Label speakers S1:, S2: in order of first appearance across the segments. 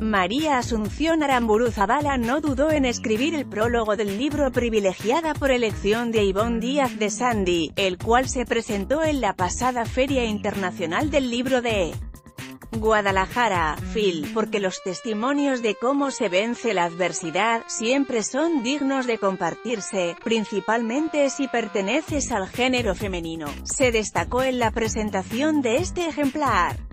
S1: María Asunción Aramburu Zavala no dudó en escribir el prólogo del libro Privilegiada por elección de Ivonne Díaz de Sandy, el cual se presentó en la pasada Feria Internacional del Libro de Guadalajara, Phil, porque los testimonios de cómo se vence la adversidad, siempre son dignos de compartirse, principalmente si perteneces al género femenino, se destacó en la presentación de este ejemplar.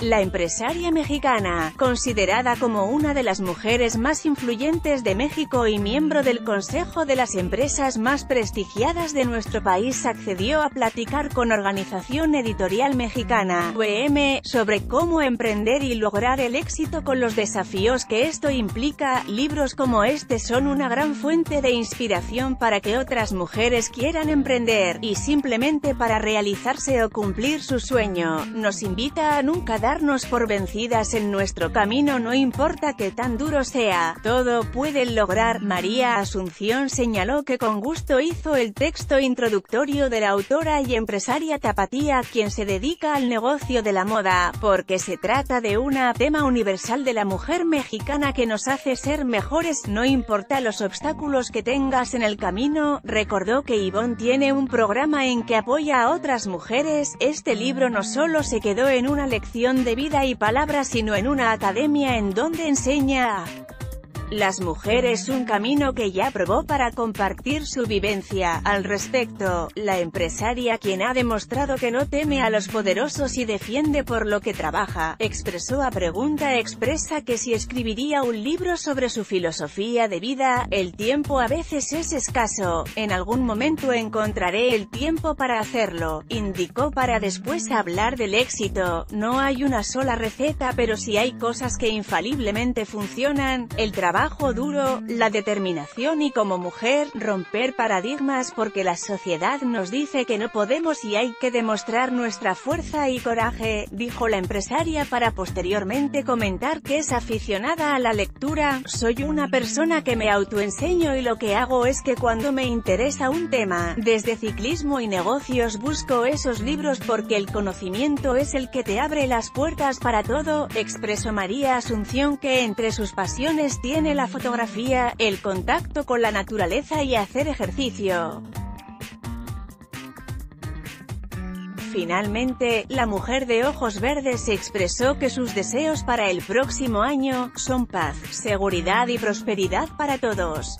S1: La empresaria mexicana, considerada como una de las mujeres más influyentes de México y miembro del Consejo de las Empresas más prestigiadas de nuestro país accedió a platicar con Organización Editorial Mexicana, UEM, sobre cómo emprender y lograr el éxito con los desafíos que esto implica. Libros como este son una gran fuente de inspiración para que otras mujeres quieran emprender, y simplemente para realizarse o cumplir su sueño. Nos invita a nunca dar por vencidas en nuestro camino no importa que tan duro sea, todo pueden lograr. María Asunción señaló que con gusto hizo el texto introductorio de la autora y empresaria Tapatía, quien se dedica al negocio de la moda, porque se trata de un tema universal de la mujer mexicana que nos hace ser mejores, no importa los obstáculos que tengas en el camino, recordó que Yvonne tiene un programa en que apoya a otras mujeres, este libro no solo se quedó en una lección de vida y palabra sino en una academia en donde enseña a las mujeres un camino que ya probó para compartir su vivencia. Al respecto, la empresaria quien ha demostrado que no teme a los poderosos y defiende por lo que trabaja, expresó a pregunta expresa que si escribiría un libro sobre su filosofía de vida, el tiempo a veces es escaso, en algún momento encontraré el tiempo para hacerlo, indicó para después hablar del éxito, no hay una sola receta pero si hay cosas que infaliblemente funcionan, el trabajo trabajo duro, la determinación y como mujer, romper paradigmas porque la sociedad nos dice que no podemos y hay que demostrar nuestra fuerza y coraje, dijo la empresaria para posteriormente comentar que es aficionada a la lectura, soy una persona que me autoenseño y lo que hago es que cuando me interesa un tema, desde ciclismo y negocios busco esos libros porque el conocimiento es el que te abre las puertas para todo, expresó María Asunción que entre sus pasiones tiene la fotografía, el contacto con la naturaleza y hacer ejercicio. Finalmente, la mujer de ojos verdes expresó que sus deseos para el próximo año, son paz, seguridad y prosperidad para todos.